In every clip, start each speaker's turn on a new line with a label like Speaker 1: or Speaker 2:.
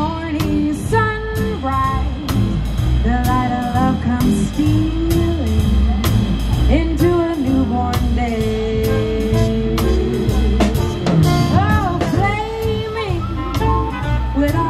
Speaker 1: morning sunrise, the light of love comes stealing into a newborn day. Oh, flaming with all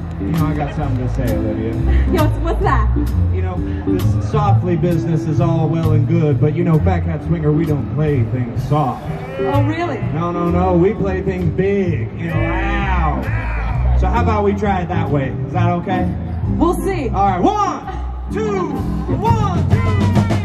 Speaker 1: You
Speaker 2: know, I got something to say, Olivia.
Speaker 1: Yo, what's, that?
Speaker 2: You know, this softly business is all well and good, but you know, Fat Cat Swinger, we don't play things soft.
Speaker 1: Oh, really?
Speaker 2: No, no, no, we play things big and loud. So how about we try it that way? Is that okay?
Speaker 1: We'll see.
Speaker 2: All right, one, two, one, two.